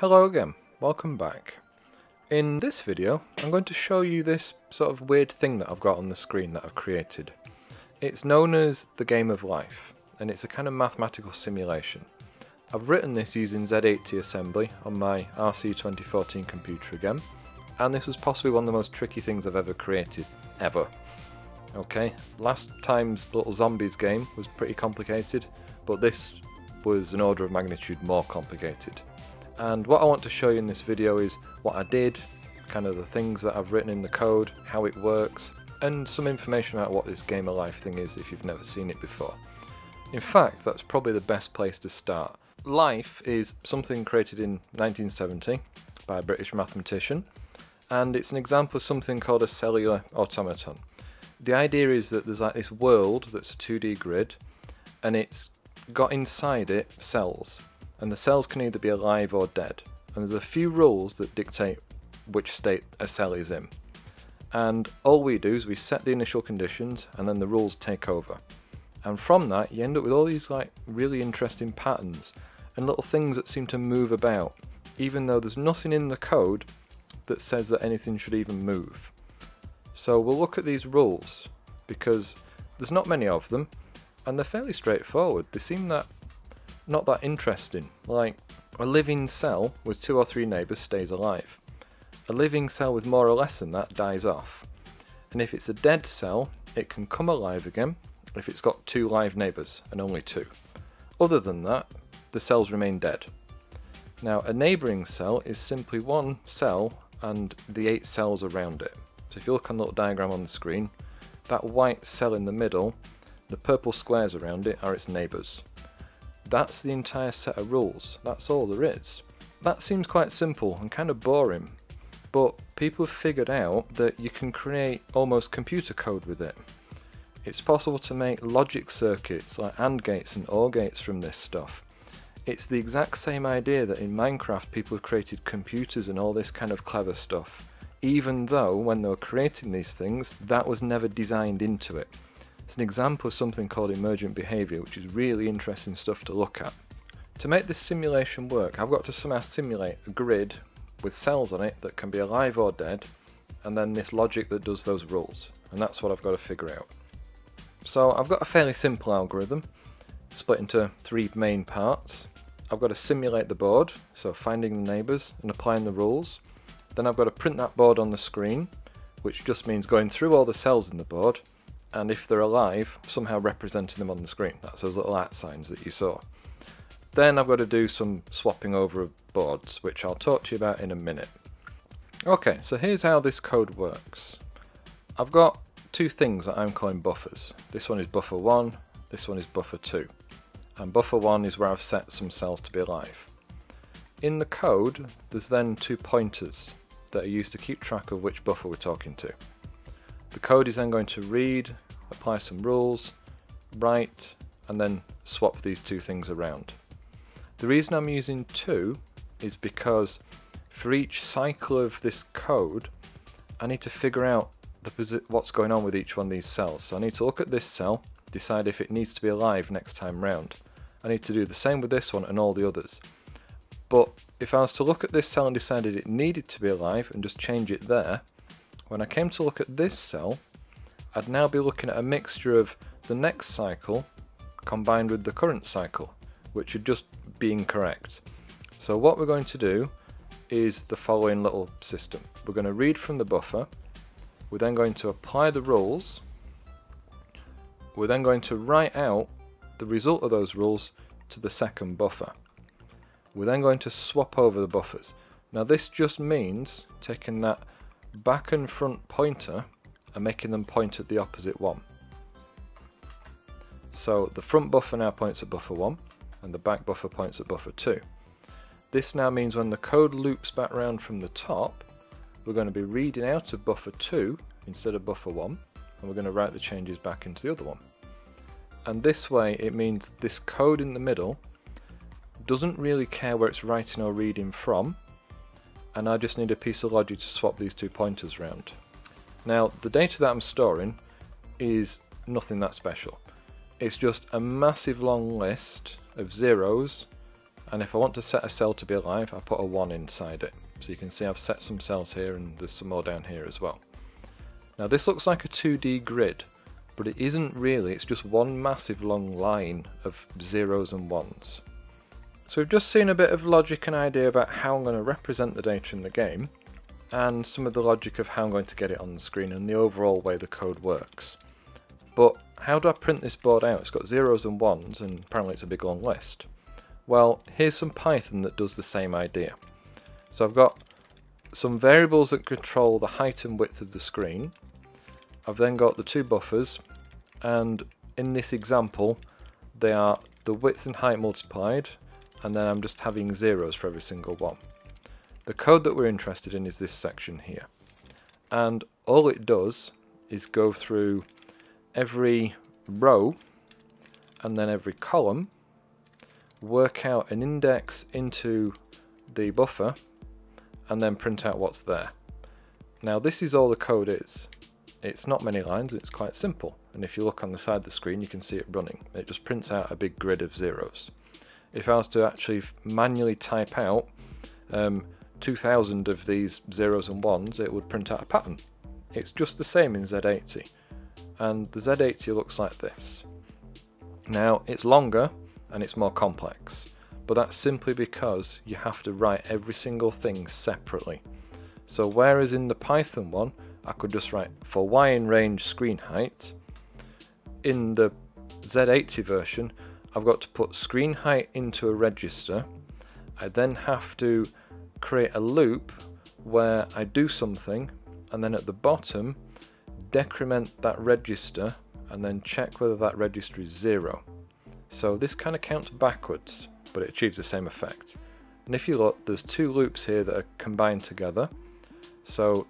Hello again, welcome back. In this video I'm going to show you this sort of weird thing that I've got on the screen that I've created. It's known as the game of life and it's a kind of mathematical simulation. I've written this using Z80 assembly on my RC 2014 computer again and this was possibly one of the most tricky things I've ever created, ever. Okay, last time's Little Zombies game was pretty complicated but this was an order of magnitude more complicated. And what I want to show you in this video is what I did, kind of the things that I've written in the code, how it works, and some information about what this game of life thing is if you've never seen it before. In fact, that's probably the best place to start. Life is something created in 1970 by a British mathematician, and it's an example of something called a cellular automaton. The idea is that there's like this world that's a 2D grid, and it's got inside it cells and the cells can either be alive or dead. And there's a few rules that dictate which state a cell is in. And all we do is we set the initial conditions and then the rules take over. And from that you end up with all these like really interesting patterns and little things that seem to move about, even though there's nothing in the code that says that anything should even move. So we'll look at these rules because there's not many of them and they're fairly straightforward. They seem that not that interesting. Like, a living cell with two or three neighbours stays alive. A living cell with more or less than that dies off. And if it's a dead cell, it can come alive again if it's got two live neighbours, and only two. Other than that, the cells remain dead. Now, a neighbouring cell is simply one cell and the eight cells around it. So if you look on the little diagram on the screen, that white cell in the middle, the purple squares around it are its neighbours. That's the entire set of rules. That's all there is. That seems quite simple and kind of boring, but people have figured out that you can create almost computer code with it. It's possible to make logic circuits like AND gates and OR gates from this stuff. It's the exact same idea that in Minecraft people have created computers and all this kind of clever stuff, even though when they were creating these things, that was never designed into it. It's an example of something called emergent behaviour, which is really interesting stuff to look at. To make this simulation work, I've got to somehow simulate a grid with cells on it that can be alive or dead, and then this logic that does those rules. And that's what I've got to figure out. So I've got a fairly simple algorithm, split into three main parts. I've got to simulate the board, so finding the neighbours and applying the rules. Then I've got to print that board on the screen, which just means going through all the cells in the board and if they're alive, somehow representing them on the screen. That's those little at signs that you saw. Then I've got to do some swapping over of boards, which I'll talk to you about in a minute. Okay, so here's how this code works. I've got two things that I'm calling buffers. This one is buffer 1, this one is buffer 2. And buffer 1 is where I've set some cells to be alive. In the code, there's then two pointers that are used to keep track of which buffer we're talking to. The code is then going to read, apply some rules, write, and then swap these two things around. The reason I'm using two is because for each cycle of this code, I need to figure out the what's going on with each one of these cells. So I need to look at this cell, decide if it needs to be alive next time round. I need to do the same with this one and all the others. But if I was to look at this cell and decided it needed to be alive and just change it there, when I came to look at this cell, I'd now be looking at a mixture of the next cycle combined with the current cycle, which would just be incorrect. So what we're going to do is the following little system. We're going to read from the buffer, we're then going to apply the rules, we're then going to write out the result of those rules to the second buffer. We're then going to swap over the buffers. Now this just means taking that back and front pointer and making them point at the opposite one. So the front buffer now points at buffer 1 and the back buffer points at buffer 2. This now means when the code loops back round from the top we're going to be reading out of buffer 2 instead of buffer 1 and we're going to write the changes back into the other one. And this way it means this code in the middle doesn't really care where it's writing or reading from and I just need a piece of logic to swap these two pointers around. Now the data that I'm storing is nothing that special. It's just a massive long list of zeros and if I want to set a cell to be alive I put a 1 inside it. So you can see I've set some cells here and there's some more down here as well. Now this looks like a 2D grid but it isn't really, it's just one massive long line of zeros and ones. So we've just seen a bit of logic and idea about how I'm going to represent the data in the game and some of the logic of how I'm going to get it on the screen and the overall way the code works. But how do I print this board out? It's got zeros and ones and apparently it's a big long list. Well, here's some Python that does the same idea. So I've got some variables that control the height and width of the screen. I've then got the two buffers and in this example they are the width and height multiplied and then I'm just having zeros for every single one. The code that we're interested in is this section here. And all it does is go through every row and then every column, work out an index into the buffer, and then print out what's there. Now this is all the code is. It's not many lines, it's quite simple. And if you look on the side of the screen, you can see it running. It just prints out a big grid of zeros. If I was to actually manually type out um, 2000 of these zeros and ones, it would print out a pattern. It's just the same in Z80. And the Z80 looks like this. Now, it's longer and it's more complex, but that's simply because you have to write every single thing separately. So whereas in the Python one, I could just write for y in range screen height, in the Z80 version, I've got to put screen height into a register. I then have to create a loop where I do something and then at the bottom decrement that register and then check whether that register is zero. So this kind of counts backwards, but it achieves the same effect. And if you look, there's two loops here that are combined together. So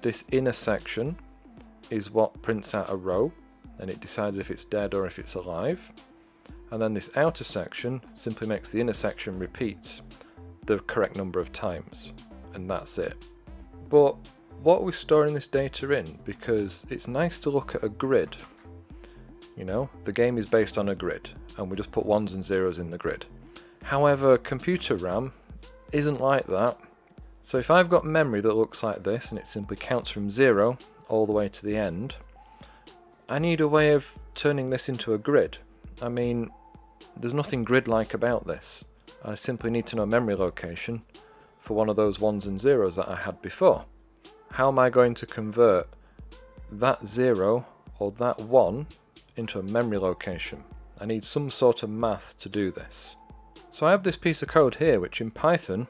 this inner section is what prints out a row, and it decides if it's dead or if it's alive. And then this outer section simply makes the inner section repeat the correct number of times, and that's it. But what are we storing this data in? Because it's nice to look at a grid. You know, the game is based on a grid, and we just put ones and zeros in the grid. However, computer RAM isn't like that. So if I've got memory that looks like this, and it simply counts from zero all the way to the end, I need a way of turning this into a grid. I mean, there's nothing grid-like about this. I simply need to know memory location for one of those ones and zeros that I had before. How am I going to convert that zero or that one into a memory location? I need some sort of math to do this. So I have this piece of code here which in Python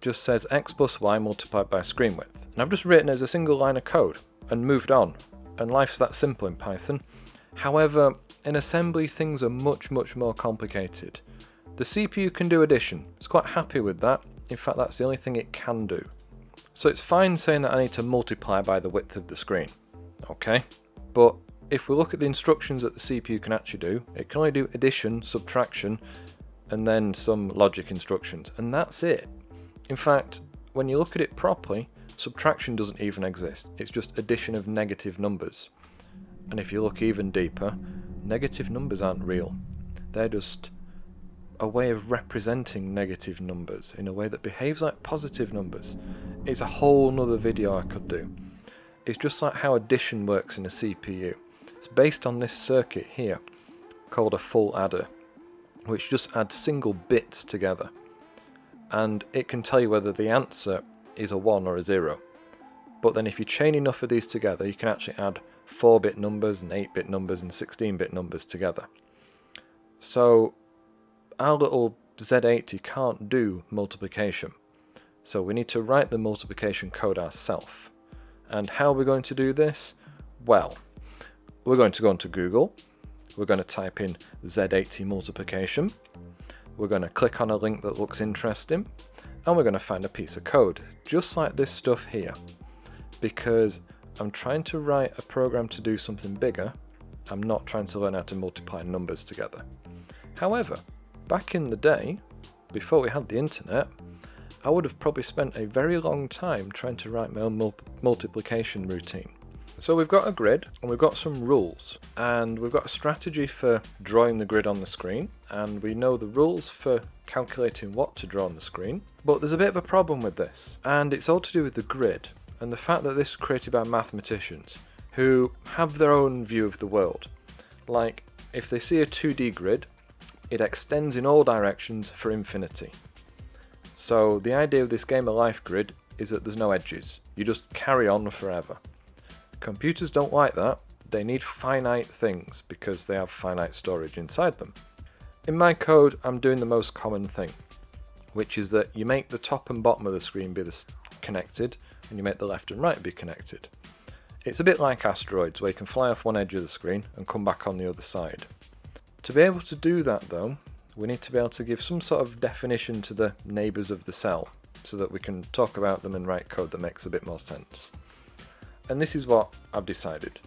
just says x plus y multiplied by screen width. And I've just written as a single line of code and moved on. And life's that simple in Python. However, in assembly things are much much more complicated. The CPU can do addition, it's quite happy with that, in fact that's the only thing it can do. So it's fine saying that I need to multiply by the width of the screen, okay? But if we look at the instructions that the CPU can actually do, it can only do addition, subtraction, and then some logic instructions, and that's it. In fact, when you look at it properly, subtraction doesn't even exist, it's just addition of negative numbers. And if you look even deeper, negative numbers aren't real. They're just a way of representing negative numbers in a way that behaves like positive numbers. It's a whole nother video I could do. It's just like how addition works in a CPU. It's based on this circuit here, called a full adder, which just adds single bits together. And it can tell you whether the answer is a 1 or a 0. But then if you chain enough of these together, you can actually add 4-bit numbers and 8-bit numbers and 16-bit numbers together. So our little Z80 can't do multiplication. So we need to write the multiplication code ourselves. And how are we going to do this? Well, we're going to go onto Google. We're going to type in Z80 multiplication. We're going to click on a link that looks interesting. And we're going to find a piece of code, just like this stuff here. Because I'm trying to write a program to do something bigger. I'm not trying to learn how to multiply numbers together. However, back in the day, before we had the internet, I would have probably spent a very long time trying to write my own mul multiplication routine. So we've got a grid and we've got some rules and we've got a strategy for drawing the grid on the screen and we know the rules for calculating what to draw on the screen but there's a bit of a problem with this and it's all to do with the grid and the fact that this was created by mathematicians who have their own view of the world. Like if they see a 2D grid it extends in all directions for infinity. So the idea of this game of life grid is that there's no edges. You just carry on forever. Computers don't like that. They need finite things because they have finite storage inside them. In my code, I'm doing the most common thing, which is that you make the top and bottom of the screen be connected, and you make the left and right be connected. It's a bit like asteroids, where you can fly off one edge of the screen and come back on the other side. To be able to do that though, we need to be able to give some sort of definition to the neighbours of the cell, so that we can talk about them and write code that makes a bit more sense. And this is what I've decided.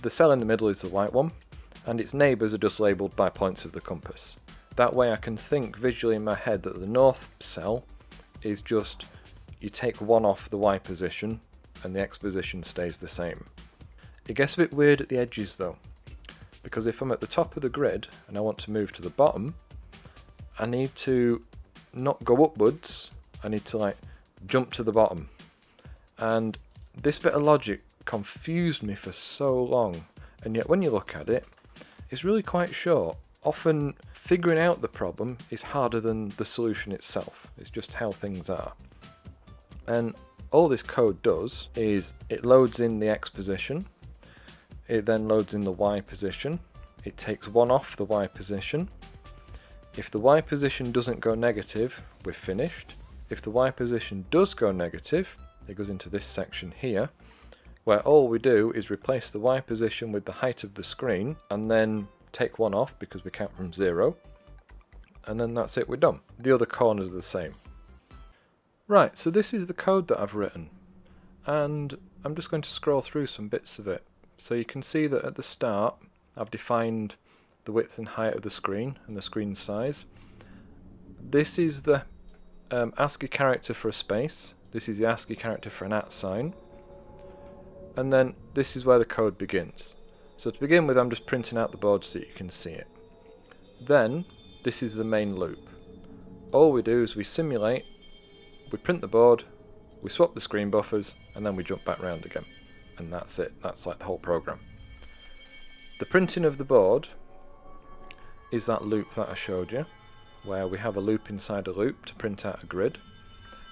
The cell in the middle is the white one, and its neighbours are just labelled by points of the compass. That way I can think visually in my head that the north cell is just, you take one off the Y position, and the X position stays the same. It gets a bit weird at the edges though, because if I'm at the top of the grid and I want to move to the bottom, I need to not go upwards, I need to like jump to the bottom. And this bit of logic confused me for so long, and yet when you look at it, it's really quite short. Often figuring out the problem is harder than the solution itself. It's just how things are. And all this code does is it loads in the X position, it then loads in the Y position, it takes one off the Y position. If the Y position doesn't go negative, we're finished. If the Y position does go negative, it goes into this section here, where all we do is replace the Y position with the height of the screen, and then take one off because we count from zero, and then that's it, we're done. The other corners are the same. Right, so this is the code that I've written, and I'm just going to scroll through some bits of it. So you can see that at the start, I've defined the width and height of the screen and the screen size. This is the um, ASCII character for a space, this is the ASCII character for an at sign. And then this is where the code begins. So to begin with I'm just printing out the board so that you can see it. Then this is the main loop. All we do is we simulate, we print the board, we swap the screen buffers and then we jump back round again. And that's it, that's like the whole program. The printing of the board is that loop that I showed you, where we have a loop inside a loop to print out a grid.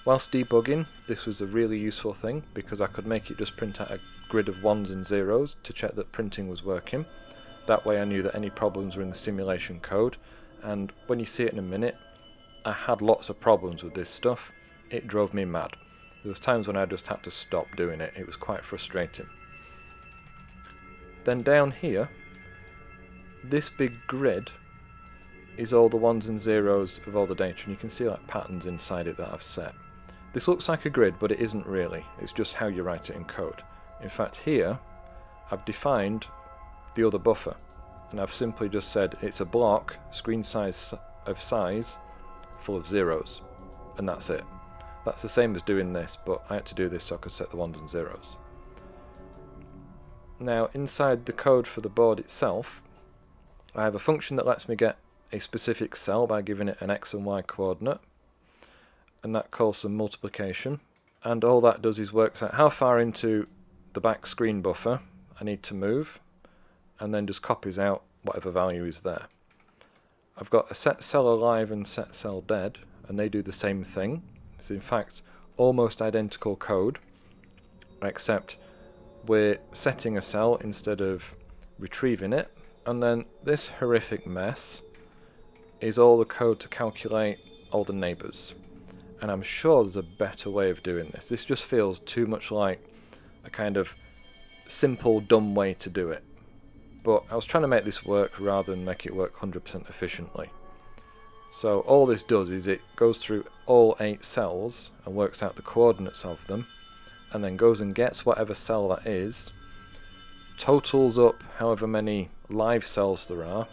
Whilst debugging, this was a really useful thing because I could make it just print out a grid of ones and zeros to check that printing was working. That way I knew that any problems were in the simulation code and when you see it in a minute, I had lots of problems with this stuff. It drove me mad. There was times when I just had to stop doing it. It was quite frustrating. Then down here, this big grid is all the ones and zeros of all the data and you can see like patterns inside it that I've set. This looks like a grid, but it isn't really. It's just how you write it in code. In fact, here, I've defined the other buffer. And I've simply just said it's a block, screen size of size, full of zeros. And that's it. That's the same as doing this, but I had to do this so I could set the ones and zeros. Now, inside the code for the board itself, I have a function that lets me get a specific cell by giving it an x and y coordinate and that calls some multiplication and all that does is works out how far into the back screen buffer I need to move and then just copies out whatever value is there. I've got a set cell alive and set cell dead and they do the same thing. It's in fact almost identical code except we're setting a cell instead of retrieving it and then this horrific mess is all the code to calculate all the neighbours and I'm sure there's a better way of doing this. This just feels too much like a kind of simple, dumb way to do it. But I was trying to make this work rather than make it work 100% efficiently. So all this does is it goes through all eight cells and works out the coordinates of them, and then goes and gets whatever cell that is, totals up however many live cells there are,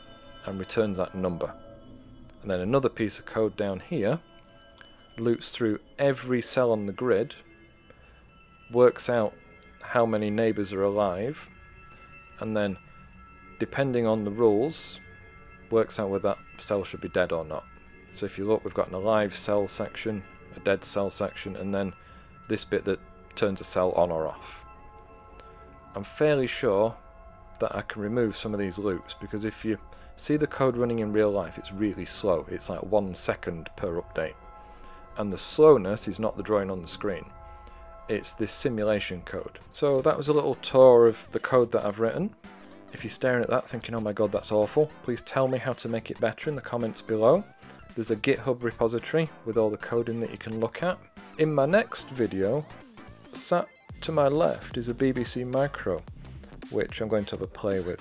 and returns that number. And then another piece of code down here loops through every cell on the grid, works out how many neighbours are alive, and then depending on the rules, works out whether that cell should be dead or not. So if you look, we've got an alive cell section, a dead cell section, and then this bit that turns a cell on or off. I'm fairly sure that I can remove some of these loops because if you see the code running in real life, it's really slow. It's like one second per update. And the slowness is not the drawing on the screen. It's this simulation code. So that was a little tour of the code that I've written. If you're staring at that thinking, oh my god, that's awful, please tell me how to make it better in the comments below. There's a GitHub repository with all the coding that you can look at. In my next video, sat to my left is a BBC Micro, which I'm going to have a play with,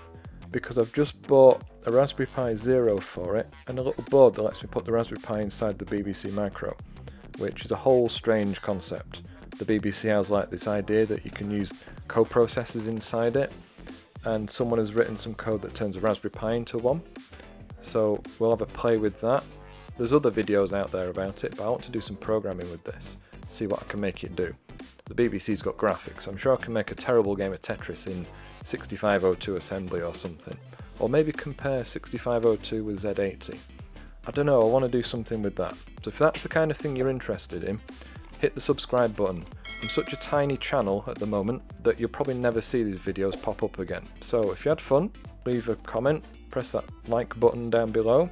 because I've just bought a Raspberry Pi Zero for it, and a little board that lets me put the Raspberry Pi inside the BBC Micro, which is a whole strange concept. The BBC has like this idea that you can use co-processors inside it, and someone has written some code that turns a Raspberry Pi into one. So we'll have a play with that. There's other videos out there about it, but I want to do some programming with this, see what I can make it do. The BBC's got graphics, I'm sure I can make a terrible game of Tetris in 6502 assembly or something. Or maybe compare 6502 with Z80. I don't know, I want to do something with that. So if that's the kind of thing you're interested in, hit the subscribe button. I'm such a tiny channel at the moment that you'll probably never see these videos pop up again. So if you had fun, leave a comment, press that like button down below,